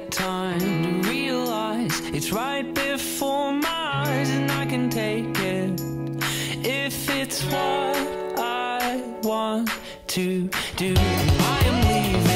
get time to realize it's right before my eyes and I can take it if it's what I want to do. I am leaving.